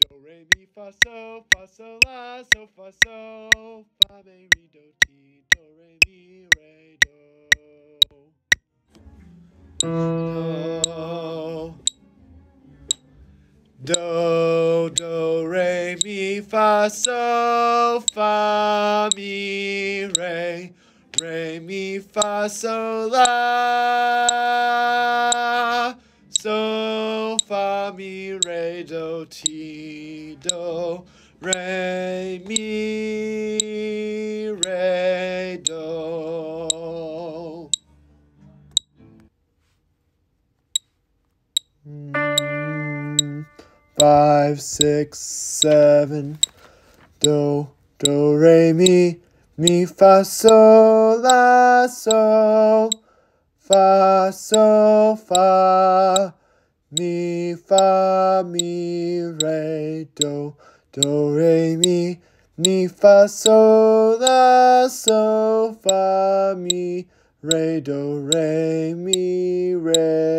Do re mi fa so fa so la so fa so fa mi re do ti do re mi re do. Do do re mi fa so fa mi re re mi fa so la mi re do ti do. Re mi re do. Mm, Five, six, seven. Do, do, re, mi, mi, fa, sol, la, sol, fa, sol, fa, mi, fa, mi, re, do, do, re, mi, mi, fa, sol, la, sol, fa, mi, re, do, re, mi, re.